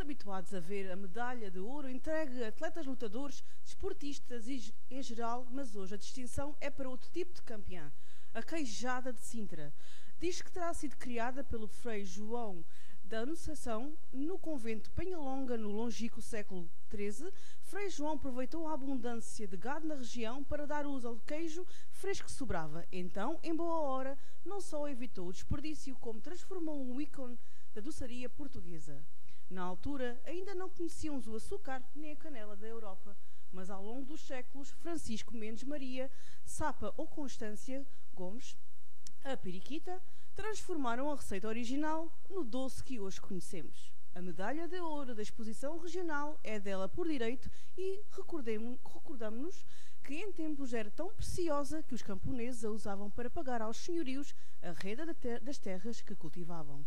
habituados a ver a medalha de ouro entregue a atletas lutadores, desportistas e em geral, mas hoje a distinção é para outro tipo de campeã, a queijada de Sintra. Diz que terá sido criada pelo Frei João da Anunciação no convento Penhalonga no longínquo século XIII. Frei João aproveitou a abundância de gado na região para dar uso ao queijo fresco que sobrava. Então, em boa hora, não só evitou o desperdício, como transformou um ícone da doçaria portuguesa. Na altura, ainda não conhecíamos o açúcar nem a canela da Europa, mas ao longo dos séculos, Francisco Mendes Maria, Sapa ou Constância Gomes, a periquita, transformaram a receita original no doce que hoje conhecemos. A medalha de ouro da exposição regional é dela por direito e recordamos-nos que em tempos era tão preciosa que os camponeses a usavam para pagar aos senhorios a renda das terras que cultivavam.